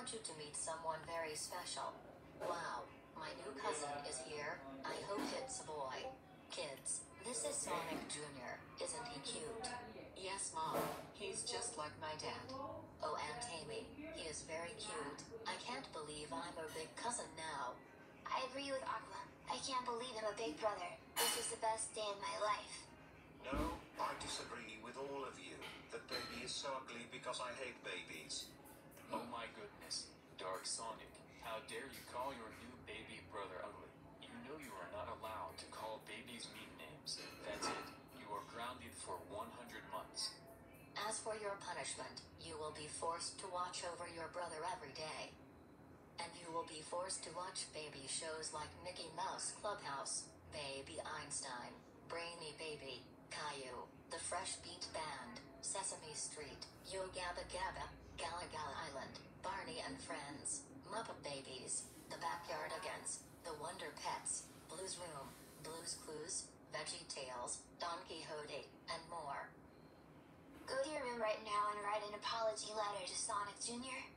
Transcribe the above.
meet someone very special. Wow, my new cousin is here. I hope it's a boy. Kids, this is Sonic Jr. Isn't he cute? Yes, Mom. He's just like my dad. Oh, Aunt Amy, he is very cute. I can't believe I'm a big cousin now. I agree with Aqua. I can't believe I'm a big brother. This is the best day in my life. No, I disagree with all of you. That baby is so ugly because I hate babies. Dark Sonic, how dare you call your new baby brother ugly? You know you are not allowed to call babies mean names. That's it. You are grounded for 100 months. As for your punishment, you will be forced to watch over your brother every day. And you will be forced to watch baby shows like Mickey Mouse Clubhouse, Baby Einstein, Brainy Baby, Caillou, The Fresh Beat Band, Sesame Street, Yo Gabba Gabba, Gullah Gullah Island, Friends, Muppet Babies, The Backyard Backyardigans, The Wonder Pets, Blues Room, Blues Clues, Veggie Tales, Don Quixote, and more. Go to your room right now and write an apology letter to Sonic Jr.